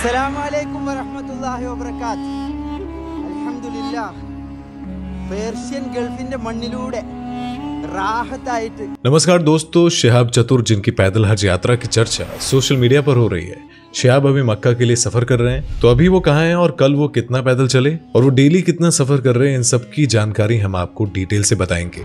അസ്സലാമലൈക്കും വറഹമത്തല്ലാഹി വബർക്കാത്ത് അൽഹംദുലില്ലാ പേർഷ്യൻ ഗൾഫിന്റെ മണ്ണിലൂടെ റാഹത്തായിട്ട് नमस्कार दोस्तों शिहाब चतुर जिनकी पैदल हज यात्रा की चर्चा सोशल मीडिया पर हो रही है शिहाब अभी मक्का के लिए सफर कर रहे हैं तो अभी वो कहाँ हैं और कल वो कितना पैदल चले और वो डेली कितना सफर कर रहे हैं इन सब की जानकारी हम आपको डिटेल से बताएंगे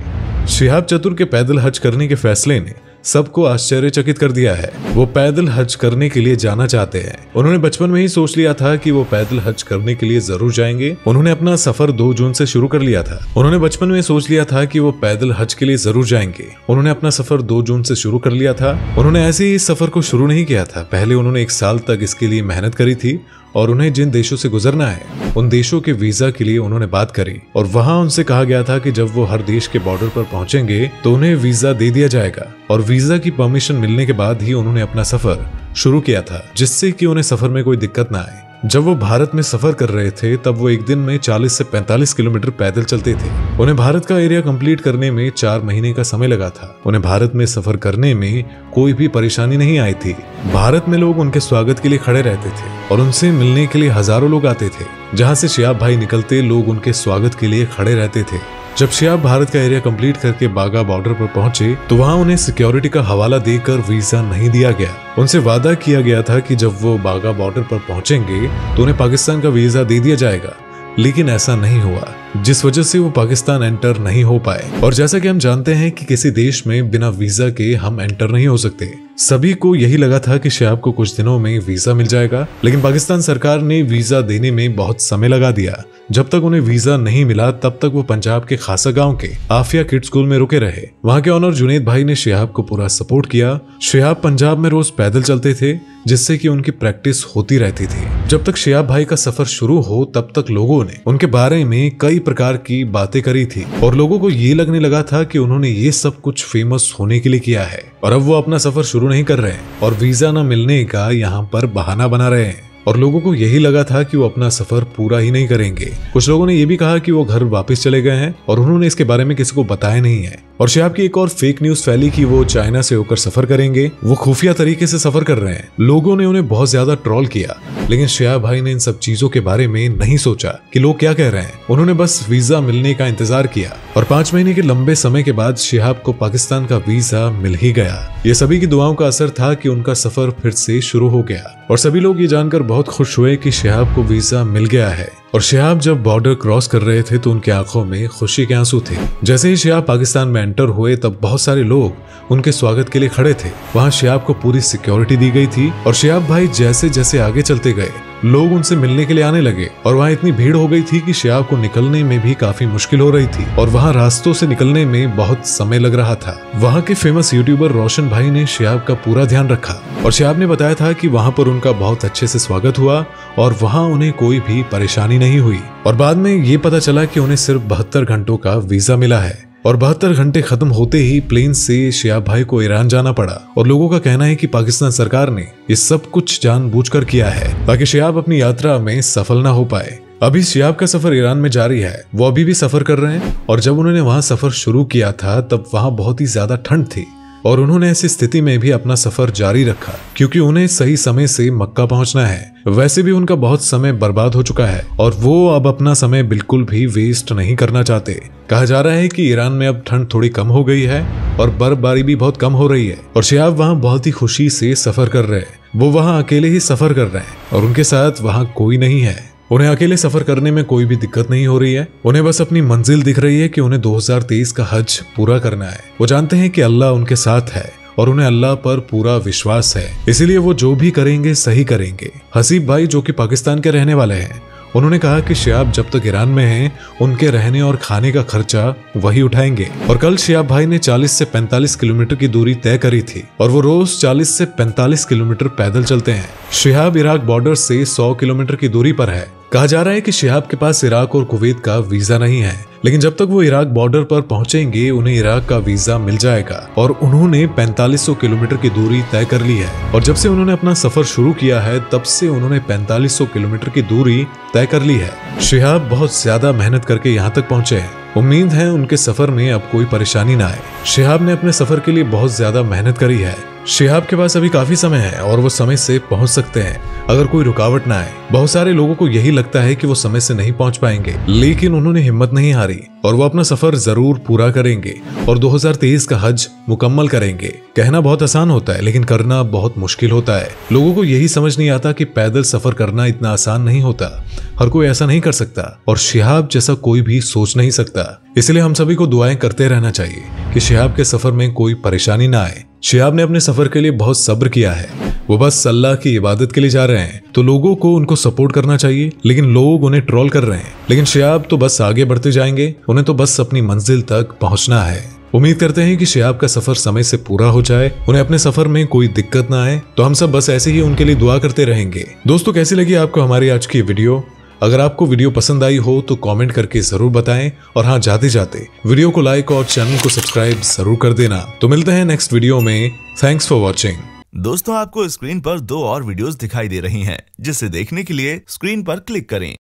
शिहाब चतुर के पैदल हज करने के फैसले ने सबको आश्चर्यचकित कर दिया है। वो पैदल हज करने के लिए जाना चाहते हैं। उन्होंने बचपन में ही सोच लिया था कि वो पैदल हज करने के लिए ज़रूर जाएँगे। उन्होंने अपना सफ़र दो जून से शुरू कर लिया था। उन्होंने बचपन में सोच लिया था कि वो पैदल हज के लिए ज़रूर जाएँगे। उन्होंने अपना सफ़र दो जून से शुरू कर लिया था। उन्होंने ऐसे ही सफ़र को शुरू नहीं किया था। पहले उन्होंने एक साल तक इसके लिए मेहनत करी थी। और उन्हें जिन देशों से गुजरना है, उन देशों के वीज़ा के लिए उन्होंने बात करी। और वहाँ उनसे कहा गया था कि जब वो हर देश के बॉर्डर पर पहुँचेंगे तो उन्हें वीज़ा दे दिया जाएगा। और वीज़ा की परमिशन मिलने के बाद ही उन्होंने अपना सफ़र शुरू किया था, जिससे कि उन्हें सफ़र में कोई दिक्कत ना आए। जब वो भारत में सफ़र कर रहे थे, तब वो एक दिन में 40 से 45 किलोमीटर पैदल चलते थे। उन्हें भारत का एरिया कंप्लीट करने में चार महीने का समय लगा था। उन्हें भारत में सफ़र करने में कोई भी परेशानी नहीं आई थी। भारत में लोग उनके स्वागत के लिए खड़े रहते थे और उनसे मिलने के लिए हज़ारों लोग आते थे। जहाँ से शियाब भाई निकलते, लोग उनके स्वागत के लिए खड़े रहते थे। जब शियाब भारत का एरिया कंप्लीट करके बागा बॉर्डर पर पहुँचे तो वहाँ उन्हें सिक्योरिटी का हवाला देकर वीज़ा नहीं दिया गया। उनसे वादा किया गया था कि जब वो बागा बॉर्डर पर पहुँचेंगे तो उन्हें पाकिस्तान का वीज़ा दे दिया जाएगा। लेकिन ऐसा नहीं हुआ, जिस वजह से वो पाकिस्तान एंटर नहीं हो पाए। और जैसा कि हम जानते हैं कि किसी देश में बिना वीज़ा के हम एंटर नहीं हो सकते। सभी को यही लगा था कि शयाब को कुछ दिनों में वीज़ा मिल जाएगा, लेकिन पाकिस्तान सरकार ने वीज़ा देने में बहुत समय लगा दिया। जब तक उन्हें वीज़ा नहीं मिला, तब तक वो पंजाब के खासा गाँव के आफिया किड स्कूल में रुके रहे। वहाँ के ऑनर जुनेद भाई ने शिहाब को पूरा सपोर्ट किया। शिहाब पंजाब में रोज पैदल चलते थे। जिससे कि उनकी प्रैक्टिस होती रहती थी। जब तक शिहाब भाई का सफ़र शुरू हो, तब तक लोगों ने उनके बारे में कई प्रकार की बातें करी थी और लोगों को ये लगने लगा था कि उन्होंने ये सब कुछ फ़ेमस होने के लिए किया है। और अब वो अपना सफ़र शुरू नहीं कर रहे और वीज़ा न मिलने का यहाँ पर बहाना बना रहे हैं। और लोगों को यही लगा था कि वो अपना सफ़र पूरा ही नहीं करेंगे। कुछ लोगों ने ये भी कहा कि वो घर वापस चले गए हैं और उन्होंने इसके बारे में किसी को बताया नहीं है। और शेहब की एक और फेक न्यूज़ फैली कि वो चाइना से होकर सफ़र करेंगे। वो खुफिया तरीके से सफ़र कर रहे हैं। लोगों ने उन्हें बहुत ज़्यादा ट्रॉल किया। लेकिन शिहाब भाई ने इन सब चीज़ों के बारे में नहीं सोचा कि लोग क्या कह रहे हैं। उन्होंने बस वीज़ा मिलने का इंतज़ार किया और पाँच महीने के लंबे समय के बाद शिहाब को पाकिस्तान का वीज़ा मिल ही गया। ये सभी की दुआओं का असर था कि उनका सफ़र फिर से शुरू हो गया और सभी लोग ये जानकर बहुत खुश हुए कि शिहाब को वीज़ा मिल गया है। और शिहाब जब बॉर्डर क्रॉस कर रहे थे तो उनकी आँखों में खुशी के आँसू थे। जैसे ही शिहाब पाकिस्तान में एंटर हुए, तब बहुत सारे लोग उनके स्वागत के लिए खड़े थे। वहाँ शिहाब को पूरी सिक्योरिटी दी गई थी और शिहाब भाई जैसे जैसे आगे चलते गए। लोग उनसे मिलने के लिए आने लगे और वहाँ इतनी भीड़ हो गई थी कि शिहाब को निकलने में भी काफ़ी मुश्किल हो रही थी और वहाँ रास्तों से निकलने में बहुत समय लग रहा था। वहाँ के फ़ेमस यूट्यूबर रोशन भाई ने शिहाब का पूरा ध्यान रखा और शिहाब ने बताया था कि वहाँ पर उनका बहुत अच्छे से स्वागत हुआ और वहाँ उन्हें कोई भी परेशानी नहीं हुई। और बाद में ये पता चला कि उन्हें सिर्फ़ बहत्तर घंटों का वीज़ा मिला है। और बहत्तर घंटे खत्म होते ही प्लेन से शिया भाई को ईरान जाना पड़ा और लोगों का कहना है कि पाकिस्तान सरकार ने ये सब कुछ जानबूझकर किया है ताकि शियाब अपनी यात्रा में सफल ना हो पाए। अभी शियाब का सफ़र ईरान में जारी है। वो अभी भी सफ़र कर रहे हैं और जब उन्होंने वहाँ सफ़र शुरू किया था, तब वहाँ बहुत ही ज़्यादा ठंड थी। और उन्होंने ऐसी स्थिति में भी अपना सफ़र जारी रखा, क्योंकि उन्हें सही समय से मक्का पहुँचना है। वैसे भी उनका बहुत समय बर्बाद हो चुका है, और वो अब अपना समय बिल्कुल भी वेस्ट नहीं करना चाहते। कहा जा रहा है कि ईरान में अब ठंड थोड़ी कम हो गई है, और बर्फबारी भी बहुत कम हो रही है, और शियाब वहाँ बहुत ही खुशी से सफ़र कर रहे हैं। वो वहाँ अकेले ही सफ़र कर रहे हैं, और उनके साथ वहाँ कोई नहीं है। उन्हें अकेले सफ़र करने में कोई भी दिक्कत नहीं हो रही है। उन्हें बस अपनी मंजिल दिख रही है कि उन्हें 2023 का हज पूरा करना है। वो जानते हैं कि अल्लाह उनके साथ है और उन्हें अल्लाह पर पूरा विश्वास है। इसीलिए वो जो भी करेंगे, सही करेंगे। हसीब भाई जो कि पाकिस्तान के रहने वाले हैं उन्होंने कहा कि शियाब जब तक ईरान में हैं, उनके रहने और खाने का खर्चा वही उठाएँगे। और कल शियाब भाई ने 40 से 45 किलोमीटर की दूरी तय करी थी और वो रोज 40 से 45 किलोमीटर पैदल चलते हैं। शिहाब इराक बॉर्डर से 100 किलोमीटर की दूरी पर है। कहा जा रहा है कि शिहाब के पास इराक और कुवैत का वीज़ा नहीं है। लेकिन जब तक वो इराक बॉर्डर पर पहुँचेंगे, उन्हें इराक का वीज़ा मिल जाएगा। और उन्होंने 4500 किलोमीटर की दूरी तय कर ली है। और जब से उन्होंने अपना सफ़र शुरू किया है, तब से उन्होंने 4500 किलोमीटर की दूरी तय कर ली है। शिहाब बहुत ज़्यादा मेहनत करके यहाँ तक पहुँचे हैं। उम्मीद है उनके सफ़र में अब कोई परेशानी ना आए। शिहाब ने अपने सफ़र के लिए बहुत ज़्यादा मेहनत करी है। शिहाब के पास अभी काफ़ी समय है और वो समय से पहुँच सकते हैं। अगर कोई रुकावट ना आए, बहुत सारे लोगों को यही लगता है कि वो समय से नहीं पहुँच पाएँगे। लेकिन उन्होंने हिम्मत नहीं हारी और वो अपना सफ़र ज़रूर पूरा करेंगे और 2023 का हज मुकम्मल करेंगे। कहना बहुत आसान होता है, लेकिन करना बहुत मुश्किल होता है। लोगों को यही समझ नहीं आता कि पैदल सफ़र करना इतना आसान नहीं होता। हर कोई ऐसा नहीं कर सकता और शिहाब जैसा कोई भी सोच नहीं सकता। इसलिए हम सभी को दुआएँ करते रहना चाहिए कि शिहाब के सफ़र में कोई परेशानी ना आए। शिहाब ने अपने सफ़र के लिए बहुत सब्र किया है। वो बस अल्लाह की इबादत के लिए जा रहे हैं। तो लोगों को उनको सपोर्ट करना चाहिए, लेकिन लोग उन्हें ट्रोल कर रहे हैं। लेकिन शिहाब तो बस आगे बढ़ते जाएँगे, उन्हें तो बस अपनी मंजिल तक पहुँचना है। उम्मीद करते हैं कि शिहाब का सफ़र समय से पूरा हो जाए, उन्हें अपने सफ़र में कोई दिक्कत ना आए तो हम सब बस ऐसे ही उनके लिए दुआ करते रहेंगे। दोस्तों, कैसी लगी आपको हमारी आज की वीडियो? अगर आपको वीडियो पसंद आई हो तो कमेंट करके ज़रूर बताएँ, और हाँ जाते जाते वीडियो को लाइक और चैनल को सब्सक्राइब ज़रूर कर देना। तो मिलते हैं नेक्स्ट वीडियो में। थैंक्स फॉर वॉचिंग दोस्तों, आपको स्क्रीन पर दो और वीडियोस दिखाई दे रही हैं, जिसे देखने के लिए स्क्रीन पर क्लिक करें।